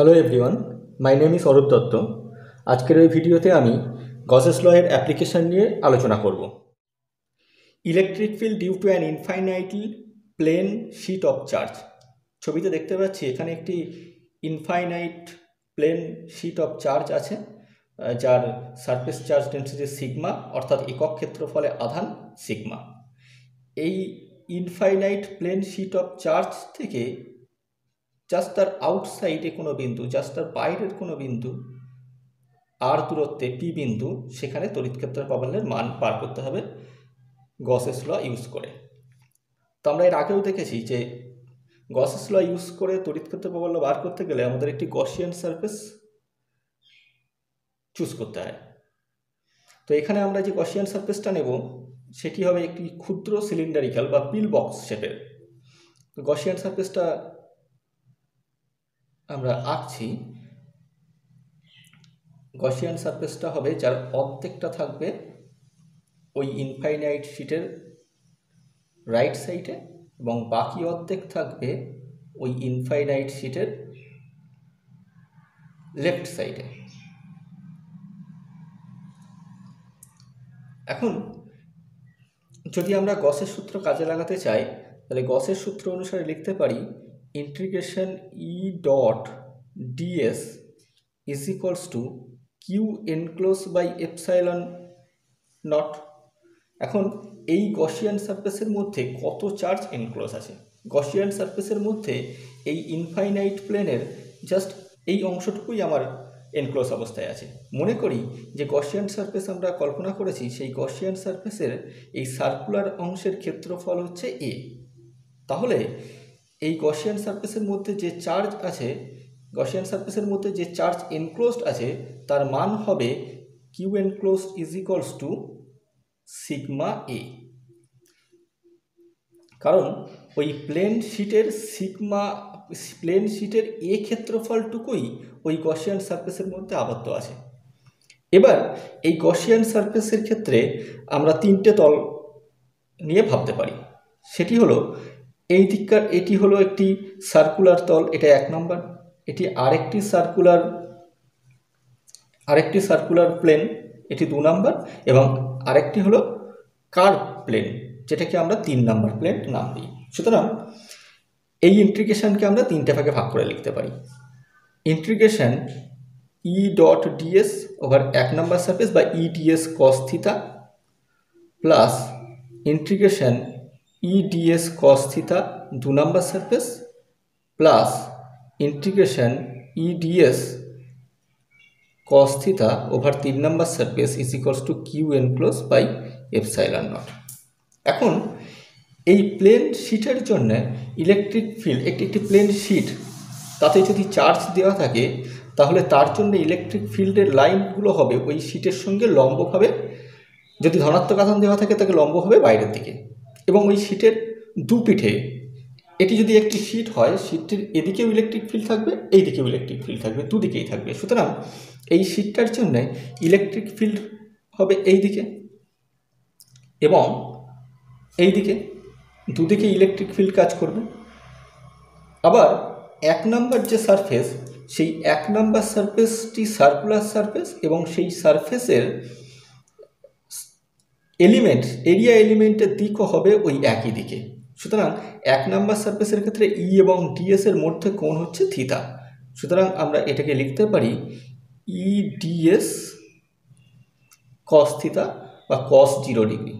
Hello everyone my name is Arup Dutta আজকের ওই ভিডিওতে আমি গসেস লয়ের অ্যাপ্লিকেশন নিয়ে আলোচনা করব। Electric field due to an infinitely plane sheet of charge ছবিতে দেখতে পাচ্ছি এখানে একটি infinite plane sheet of charge আছে, যার সারফেস চার্জ ডেন্সিটি সিগমা অর্থাৎ একক ক্ষেত্রফলে আধান সিগমা এই infinite plane sheet of charge থেকে জাস্ট তার আউটসাইডে কোনো বিন্দু জাস্ট তার বাইরের কোনো বিন্দু আর দূরত্বে পি বিন্দু, সেখানে তড়িৎক্ষেত্রের প্রাবল্যের মান পার করতে হবে গসেস ল ইউজ করে। তো আমরা এর আগেও দেখেছি যে গসেস ল ইউজ করে তড়িৎক্ষেত্র প্রাবল্য বার করতে গেলে আমাদের একটি গসিয়ান সার্ফেস চুজ করতে হয়। তো এখানে আমরা যে গসিয়ান সার্ফেসটা নেব, সেটি হবে একটি ক্ষুদ্র সিলিন্ডারিক্যাল বা পিল বক্স শেপের গসিয়ান সারফেসটা আমরা আঁকছি গসিয়ান সারফেসটা হবে যার অর্ধেকটা থাকবে ওই ইনফাইনাইট শিটের রাইট সাইডে এবং বাকি অর্ধেক থাকবে ওই ইনফাইনাইট শিটের লেফট সাইডে এখন, যদি আমরা গসের সূত্র কাজে লাগাতে চাই, তাহলে গসের সূত্র অনুসারে লিখতে পারি integration E dot dS is equals to Q enclose by epsilon naught এখন এই গসিয়ান সারফেসের মধ্যে কত চার্জ এনক্লোজ আছে? গসিয়ান সারফেসের মধ্যে এই ইনফাইনাইট প্লেনের জাস্ট এই অংশটুকুই আমার এনক্লোজ অবস্থায় আছে। মনে করি যে গসিয়ান সারফেস আমরা কল্পনা করেছি, সেই গসিয়ান সারফেসের এই সার্কুলার অংশের ক্ষেত্রফল হচ্ছে এ তাহলে এই গসিয়ান সারফেসের মধ্যে যে চার্জ আছে গসিয়ান সারফেসের মধ্যে যে চার্জ এনক্লোজড আছে, তার মান হবে Q enclosed is equals to sigma A কারণ ওই প্লেন শিটের সিগমা প্লেন শিটের এ ক্ষেত্রফলটুকুই ওই গসিয়ান সারফেসের মধ্যে আবদ্ধ আছে। এবার এই গসিয়ান সারফেসের ক্ষেত্রে আমরা তিনটে তল নিয়ে ভাবতে পারি। সেটি হলো এই দিককার, এটি হলো একটি সার্কুলার তল, এটা এক নম্বর। এটি আরেকটি সার্কুলার আরেকটি সার্কুলার প্লেন এটি দু নম্বর এবং আরেকটি হলো কার্ভ প্লেন যেটাকে আমরা তিন নম্বর প্লেন নাম দিই। সুতরাং এই ইন্ট্রিগেশনকে আমরা তিনটে ভাগে ভাগ করে লিখতে পারি। Integration E dot dS over এক নম্বর সার্ফেস বা E dS cos theta plus integration E dS cos theta দু number surface plus integration E dS cos theta over তিন number surface is equals to Q enclose by epsilon naught এখন, এই plane শিটের জন্য electric field একটি একটি plane sheet তাতে যদি চার্জ দেওয়া থাকে, তাহলে তার জন্য ইলেকট্রিক ফিল্ডের লাইনগুলো হবে ওই শিটের সঙ্গে লম্বভাবে, যদি ধনাত্মক আধান দেওয়া থাকে, তাকে লম্ব হবে বাইরের দিকে। এবং ওই শিটের দু পিঠে, এটি যদি একটি শিট হয়, শিটটির এদিকেও ইলেকট্রিক ফিল্ড থাকবে এই দিকেও ইলেকট্রিক ফিল্ড থাকবে, দুদিকেই থাকবে। সুতরাং এই শিটটার জন্য ইলেকট্রিক ফিল্ড হবে এই দিকে এবং এই দিকে দুদিকে ইলেকট্রিক ফিল্ড কাজ করবে। আবার এক নম্বর যে সারফেস সেই এক নম্বর সারফেসটি সার্কুলার সারফেস এবং সেই সারফেসের এলিমেন্ট এরিয়া এলিমেন্টের দিকও হবে ওই একই দিকে। সুতরাং এক নাম্বার সারফেসের ক্ষেত্রে ই এবং ডিএস এর মধ্যে কোণ হচ্ছে থিতা সুতরাং আমরা এটাকে লিখতে পারি ই ডিএস কস থিতা বা cos zero degree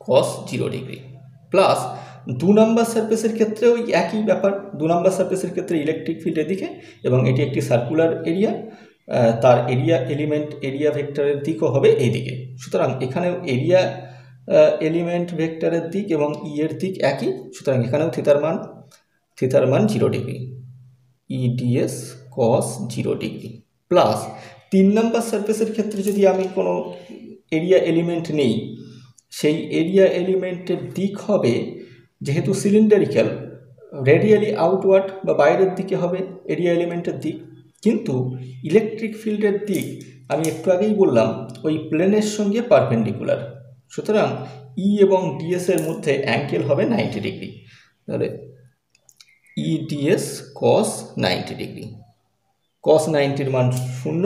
cos zero degree plus দু নাম্বার সারফেসের ক্ষেত্রে ওই একই ব্যাপার। দু নাম্বার সারফেসের ক্ষেত্রে ইলেকট্রিক ফিল্ড এদিকে এবং এটি একটি সার্কুলার এরিয়া তার এরিয়া এলিমেন্ট এরিয়া ভেক্টরের দিকও হবে এই দিকে সুতরাং এখানেও এরিয়া এলিমেন্ট ভেক্টরের দিক এবং ই এর দিক একই। সুতরাং এখানেও থিতার মান থিতার মান zero degree E dS cos zero degree plus তিন নম্বর সার্ফেসের ক্ষেত্রে যদি আমি কোনো এরিয়া এলিমেন্ট নেই, সেই এরিয়া এলিমেন্টের দিক হবে যেহেতু সিলিন্ডারিক্যাল রেডিয়ালি আউটওয়ার্ড বা বাইরের দিকে হবে এরিয়া এলিমেন্টের দিক। কিন্তু ইলেকট্রিক ফিল্ডের দিক আমি একটু আগেই বললাম, ওই প্লেনের সঙ্গে পারপেন্ডিকুলার সুতরাং ই এবং ডিএস এর মধ্যে অ্যাঙ্কেল হবে নাইনটি ডিগ্রি তাহলে ই EDS cos ninety degree cos নাইনটির মান শূন্য,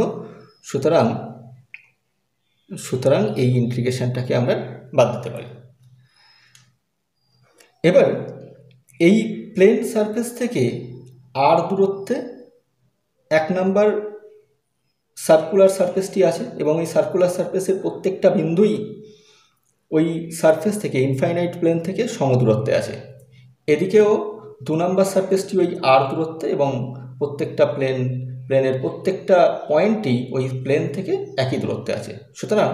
সুতরাং সুতরাং এই ইন্টিগ্রেশনটাকে আমরা বাদ দিতে পারি। এবার এই প্লেন সারফেস থেকে আর দূরত্বে এক নাম্বার সার্কুলার সারফেসটি আছে এবং এই সার্কুলার সারফেসের প্রত্যেকটা বিন্দুই ওই সারফেস থেকে ইনফাইনাইট প্লেন থেকে সমদূরত্বে আছে। এদিকেও দু নাম্বার সারফেসটি ওই আর দূরত্বে এবং প্রত্যেকটা প্লেন প্লেনের প্রত্যেকটা পয়েন্টই ওই প্লেন থেকে একই দূরত্বে আছে। সুতরাং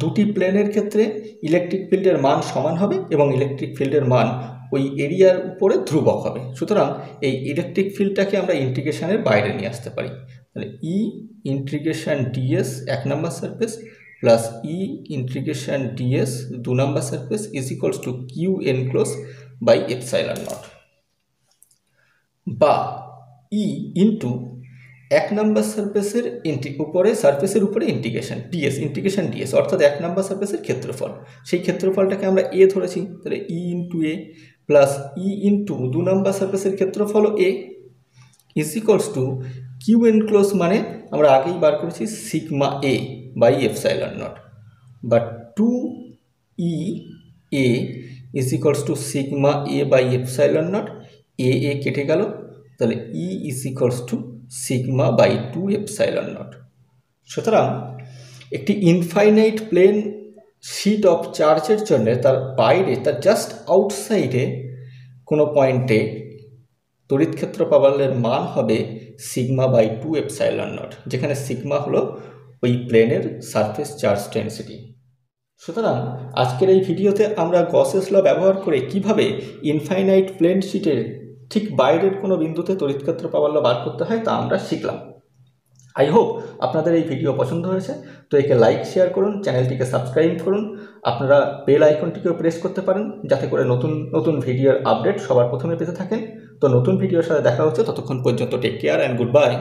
দুটি প্লেনের ক্ষেত্রে ইলেকট্রিক ফিল্ডের মান সমান হবে এবং ইলেকট্রিক ফিল্ডের মান ওই এরিয়ার উপরে ধ্রুবক হবে। সুতরাং এই ইলেকট্রিক ফিল্ডটাকে আমরা ইন্টিগ্রেশনের বাইরে নিয়ে আসতে পারি। তাহলে ই ইন্টিগ্রেশন ডিএস এক number surface plus E integration dS দু number surface is equals to Q enclose by epsilon naught বা ই ইন্টু এক নাম্বার সারফেসের ইন্টি উপরে সারফেসের উপরে ইন্টিগ্রেশন ডিএস ইন্টিগ্রেশন ডিএস অর্থাৎ এক নাম্বার সারফেসের ক্ষেত্রফল। সেই ক্ষেত্রফলটাকে আমরা এ ধরেছি, তাহলে E into A plus E into দু নাম্বার সারফেসের ক্ষেত্রফলও A is equals to Q enclose মানে আমরা আগেই বার করেছি sigma A by epsilon naught বা two E A is equals to sigma A by epsilon naught A A কেটে গেল, তাহলে E is equals to sigma by two epsilon naught সুতরাং একটি ইনফাইনাইট প্লেন শিট অফ চার্জের জন্য তার বাইরে, তার জাস্ট আউটসাইডে কোনো পয়েন্টে তড়িৎ ক্ষেত্র পাওয়ালের মান হবে sigma by two epsilon naught যেখানে সিগমা হলো ওই প্লেনের সারফেস চার্জ ডেন্সিটি সুতরাং আজকের এই ভিডিওতে আমরা গসেস ল ব্যবহার করে কীভাবে ইনফাইনাইট প্লেন শিটের ঠিক বাইরের কোনো বিন্দুতে তড়িৎক্ষেত্র প্রাবল্য বার করতে হয়, তা আমরা শিখলাম। আই হোপ আপনাদের এই ভিডিও পছন্দ হয়েছে। তো একে লাইক শেয়ার করুন, চ্যানেলটিকে সাবস্ক্রাইব করুন। আপনারা বেল আইকনটিকেও প্রেস করতে পারেন, যাতে করে নতুন নতুন ভিডিওর আপডেট সবার প্রথমে পেতে থাকেন তো নতুন ভিডিওর সাথে দেখা হচ্ছে, ততক্ষণ পর্যন্ত take care and good bye